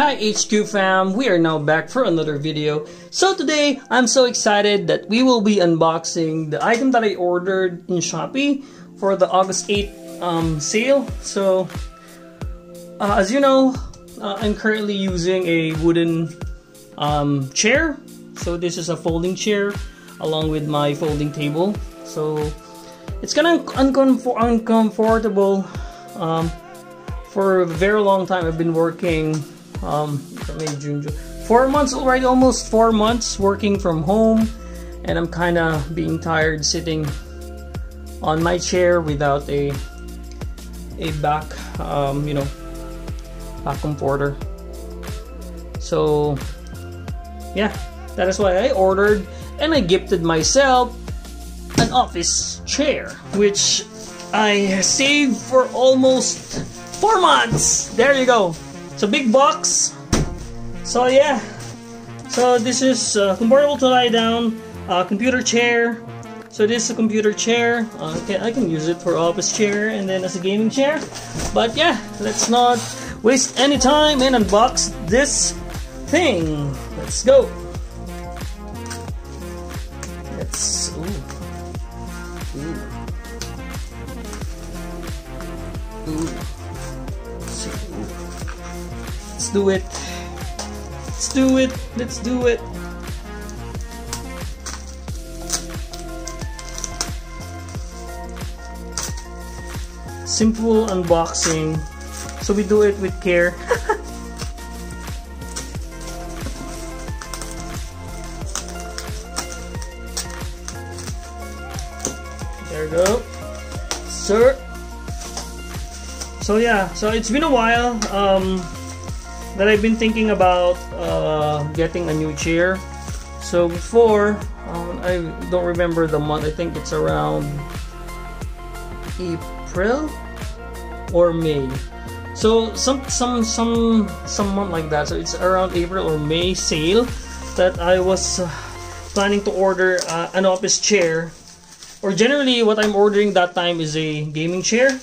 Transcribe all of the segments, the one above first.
Hi HQ fam, we are now back for another video. So today, I'm so excited that we will be unboxing the item that I ordered in Shopee for the August 8th um, sale. So, uh, as you know, uh, I'm currently using a wooden um, chair. So this is a folding chair along with my folding table. So, it's kind of uncomfort uncomfortable um, for a very long time. I've been working um, June, June, four months already, almost four months working from home, and I'm kind of being tired sitting on my chair without a a back, um, you know, back comforter. So, yeah, that is why I ordered and I gifted myself an office chair, which I saved for almost four months. There you go. A big box. So yeah. So this is uh, comfortable to lie down. Uh, computer chair. So this is a computer chair. Uh, okay, I can use it for office chair and then as a gaming chair. But yeah, let's not waste any time and unbox this thing. Let's go. Let's. Ooh. Ooh. Ooh do it. Let's do it. Let's do it. Simple unboxing. So we do it with care. there we go. Sir. So yeah, so it's been a while. Um, that I've been thinking about uh, getting a new chair. So before, um, I don't remember the month. I think it's around April or May. So some some some some month like that. So it's around April or May sale that I was uh, planning to order uh, an office chair. Or generally, what I'm ordering that time is a gaming chair.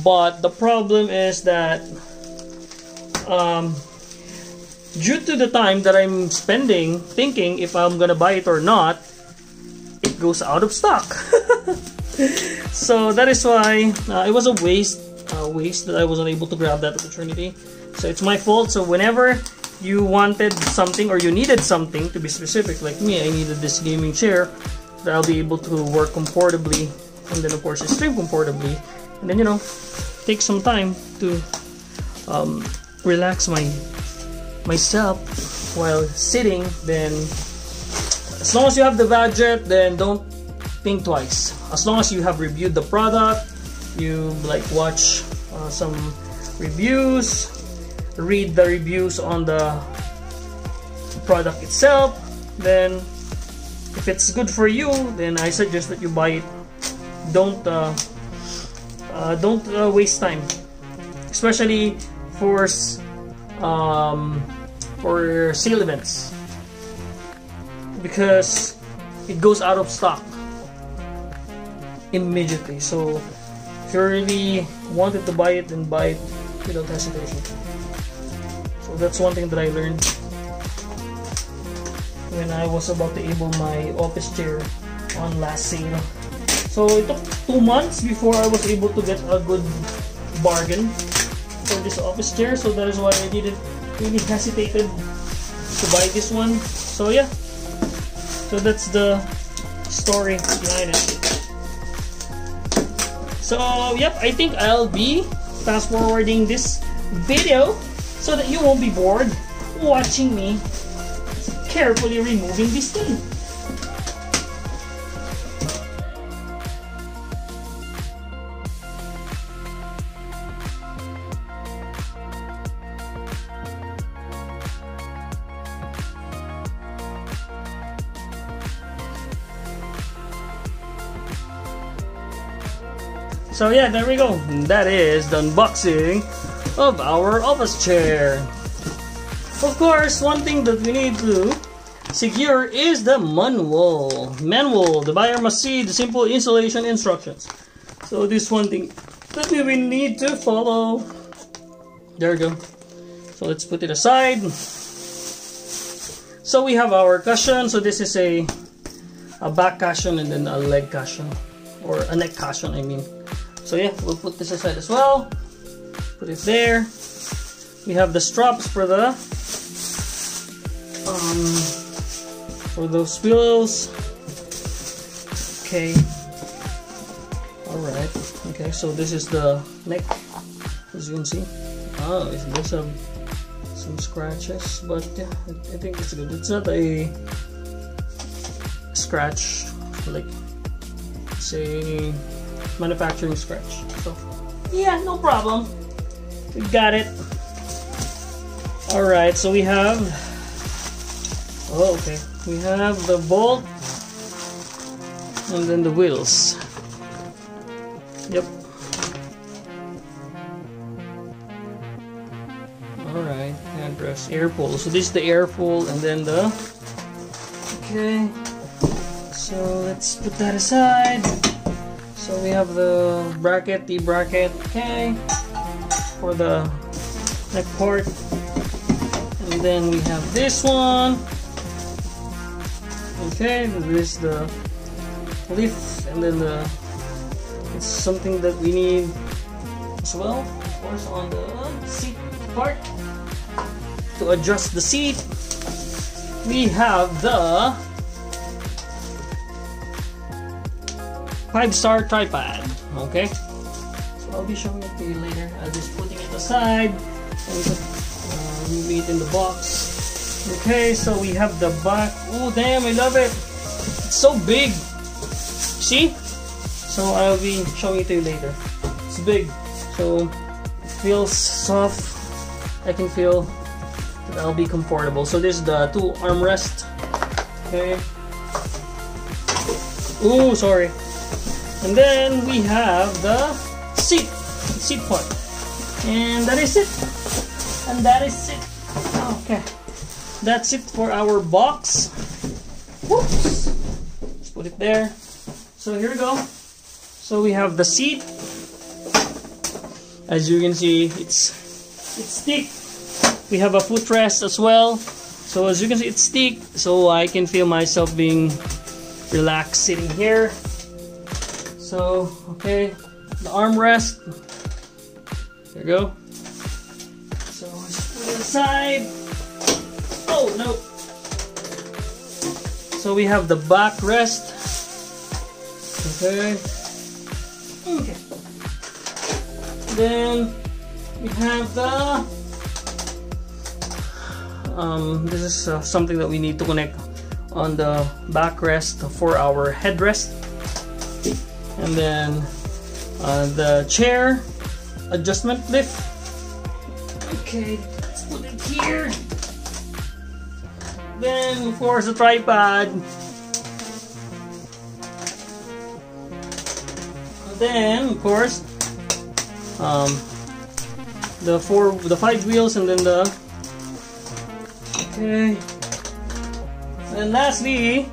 But the problem is that um, due to the time that I'm spending thinking if I'm gonna buy it or not, it goes out of stock. so that is why uh, it was a waste, uh, waste that I wasn't able to grab that opportunity. So it's my fault. So whenever you wanted something or you needed something to be specific, like me, I needed this gaming chair that I'll be able to work comfortably, and then of course stream comfortably, and then you know take some time to um, relax my myself while sitting then as long as you have the budget then don't think twice. As long as you have reviewed the product you like watch uh, some reviews read the reviews on the product itself then if it's good for you then I suggest that you buy it. Don't uh, uh, don't uh, waste time. Especially for um, for sale events. Because it goes out of stock immediately. So if you really wanted to buy it then buy it without hesitation. So that's one thing that I learned when I was about to able my office chair on last sale. So it took two months before I was able to get a good bargain for this office chair so that is why I didn't really hesitated to buy this one. So yeah. So that's the story behind it. So yep I think I'll be fast forwarding this video so that you won't be bored watching me carefully removing this thing So yeah, there we go. That is the unboxing of our office chair. Of course, one thing that we need to secure is the manual. Manual. The buyer must see the simple installation instructions. So this one thing that we need to follow. There we go. So So let's put it aside. So we have our cushion. So this is a a back cushion and then a leg cushion or a neck cushion I mean. So yeah, we'll put this aside as well. Put it there. We have the straps for the um for those pillows. Okay. Alright. Okay, so this is the neck as you can see. Oh, there's some some scratches, but yeah, I think it's good. It's not a scratch like say manufacturing scratch. So yeah, no problem. We got it. Alright, so we have Oh okay. We have the bolt and then the wheels. Yep. Alright, address air pull. So this is the air pull and then the Okay. So let's put that aside. So we have the bracket, the bracket, okay, for the neck part. And then we have this one. Okay, this is the lift and then the it's something that we need as well, of course, on the seat part to adjust the seat we have the five star tripod. Okay? So I'll be showing it to you later. I'll just putting it aside and uh, move it in the box. Okay so we have the back oh damn I love it. It's so big. See? So I'll be showing it to you later. It's big. So it feels soft. I can feel that I'll be comfortable. So this is the two armrest. Okay. Ooh, sorry. And then we have the seat, seat part. And that is it. And that is it. Okay. That's it for our box. Whoops. Let's put it there. So here we go. So we have the seat. As you can see, it's it's thick we have a footrest as well so as you can see it's thick so I can feel myself being relaxed sitting here so okay the armrest. There you go. So put it aside. Oh no. So we have the backrest. Okay. Okay. Then we have the um, this is uh, something that we need to connect on the backrest for our headrest and then uh, the chair adjustment lift okay let's put it here then of course the tripod then of course um, the four the five wheels and then the Okay. And lastly,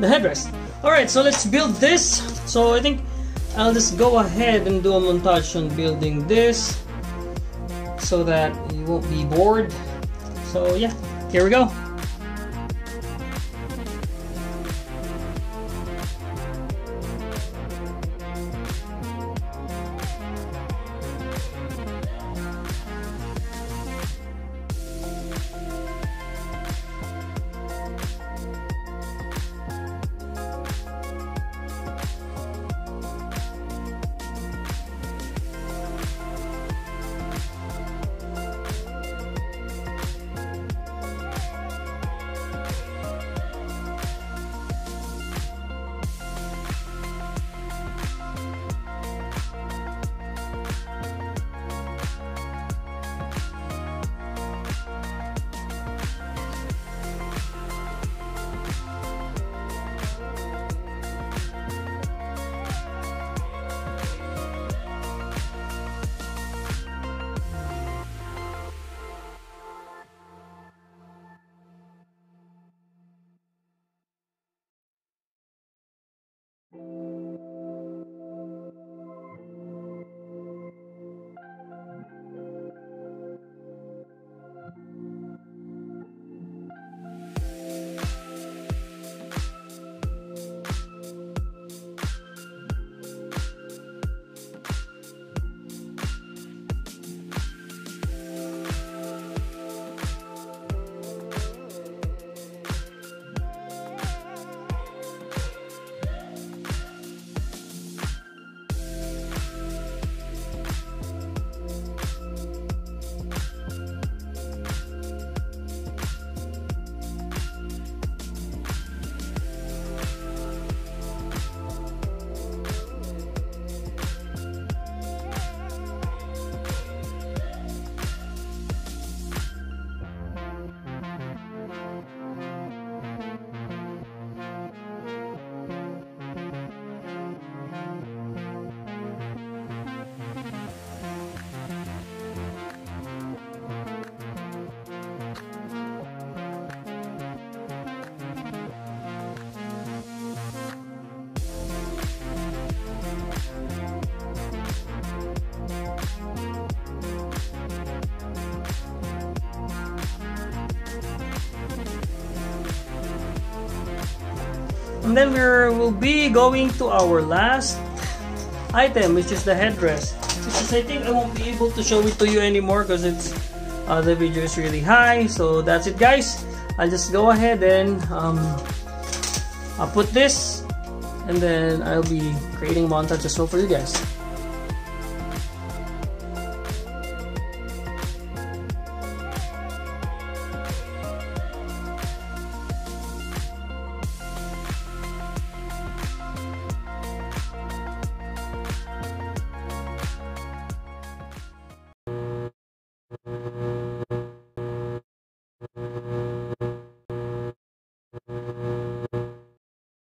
the headrest. Alright, so let's build this. So I think I'll just go ahead and do a montage on building this so that you won't be bored. So yeah, here we go. And then we're will be going to our last item which is the headrest which is I think I won't be able to show it to you anymore because it's uh, the video is really high so that's it guys. I'll just go ahead and um, I'll put this and then I'll be creating montage as well for you guys